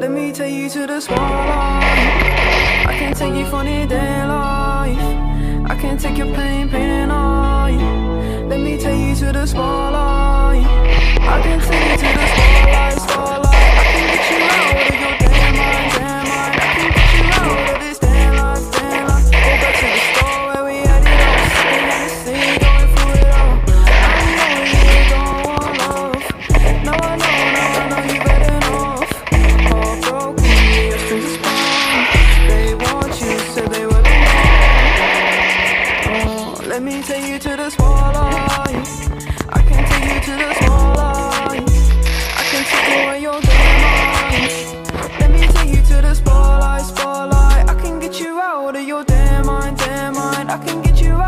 Let me take you to the small. I can take you life. I can take your pain, pain life. Let me take you to the small life. Let me take you to the small eyes. I can take you to the small eyes. I can take away your dim eyes. Let me take you to the spotlight, spotlight. I can get you out of your damn mind, damn mind. I can get you